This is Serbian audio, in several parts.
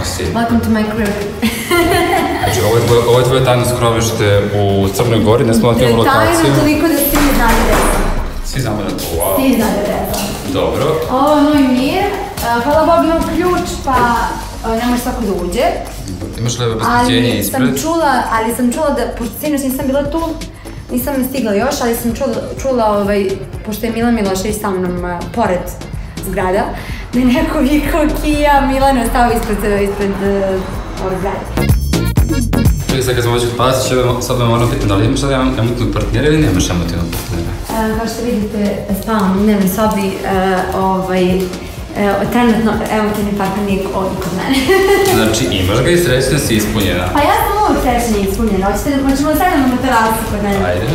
Kako si? Welcome to my crib. Znači, ovo je tvoje, ovo je tvoje tajno skrovište u Crnoj Gori, ne smo Tajno lokaciju. toliko da svi znate da sam. Svi znamo da to, wow. Svi znate da sam. Dobro. Ovo je moj mir. Uh, Hvala Bogu imam ključ, pa uh, ne može svako da uđe. Imaš li obezbeđenje Ali sam ispred? čula, ali sam čula da, pošto sinoć nisam bila tu, nisam stigla još, ali sam čula, čula ovaj, pošto je Milan Milošević sa mnom uh, pored zgrada, da je neko vikao Kija, Milan je stao ispred, ispred uh, ove zgrade. Čekaj, sad kad smo već kod Pasića, sad me moram pitan, da li imaš sad emotivnog partnera ili nemaš emotivnog partnera? Uh, kao što vidite, spavam u dnevnoj sobi, uh, ovaj, uh, trenutno emotivni partner nije ovdje kod mene. Znači, imaš ga i srećna si ispunjena. pa ja sam uvijek srećna i ispunjena, hoćete da da sedemo na terasu kod mene. Ajde.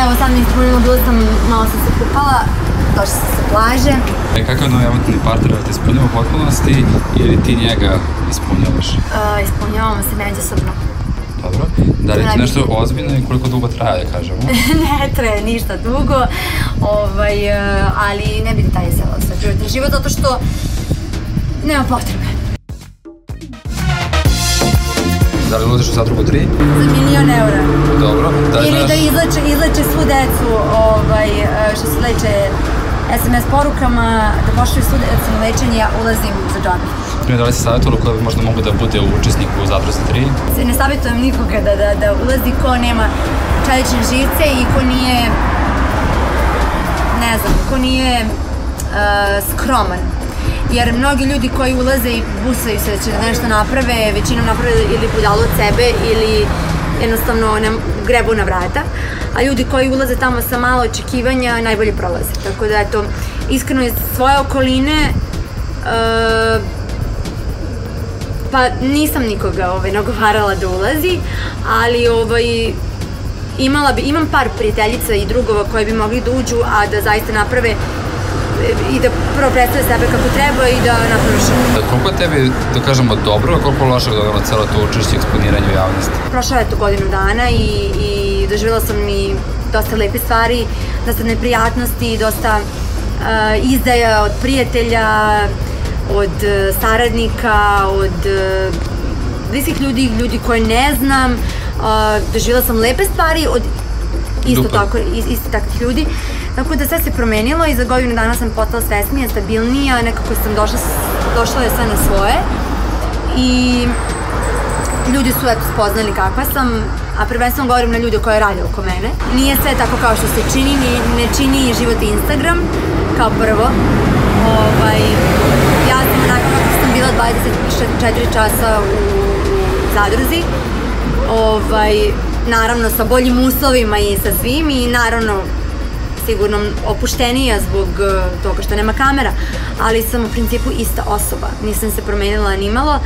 Evo sad mi ispunjeno, bila sam, malo sam se kupala, došla sam sa plaže. E, kakav je emotivni partner, te ispunjava u potpunosti ili ti njega ispunjavaš? Uh, ispunjavamo se međusobno. Dobro. Da li je nešto ozbiljno i koliko dugo traje, da kažemo? ne traje ništa dugo, ovaj, uh, ali ne bi detalje se sa privatni život, zato što nema potrebe. Da li ulaziš u zadrugu 3? Za milion eura. Dobro. Da li Ili znaš... da izleče, izleče svu decu ovaj, uh, što se leče SMS porukama, da poštuju svu decu na lečenje, ja ulazim za džabe. Primjer, da li si savjetovalo ko bi možda mogu da bude učesnik u zadruzi 3? Se ne savjetujem nikoga da, da, da ulazi ko nema čelične živce i ko nije, ne znam, ko nije uh, skroman. Jer mnogi ljudi koji ulaze i busaju se da će nešto naprave, većinom naprave ili budalu od sebe ili jednostavno ne, grebu na vrata, a ljudi koji ulaze tamo sa malo očekivanja najbolje prolaze. Tako da, eto, iskreno iz svoje okoline uh, pa nisam nikoga ovaj, nagovarala da ulazi, ali ovaj, imala bi, imam par prijateljica i drugova koji bi mogli da uđu, a da zaista naprave i da prvo predstave sebe kako treba i da naprave što. Da, koliko je tebi, da kažemo, dobro, a koliko loše donalo celo to učešće eksponiranje u javnosti? Prošla je to godinu dana i, i doživjela sam i dosta lepe stvari, dosta neprijatnosti, dosta uh, izdaja od prijatelja, od uh, saradnika, od uh, bliskih ljudi, ljudi koje ne znam. Uh, doživjela sam lepe stvari od isto Dupa. tako, is- isto takvih ljudi. Tako da sve se promenilo i za godinu dana sam postala svesnija, stabilnija, nekako sam došla, došla je sve na svoje. I ljudi su eto spoznali kakva sam, a prvenstveno govorim na ljude koje rade oko mene. Nije sve tako kao što se čini, ni, ne čini život Instagram, kao prvo. Ovaj, ja sam onako kako sam bila 24 časa u, u zadruzi, ovaj, naravno sa boljim uslovima i sa svim i naravno sigurno opuštenija zbog eh, toga što nema kamera, ali sam u principu ista osoba. Nisam se promenila ni malo.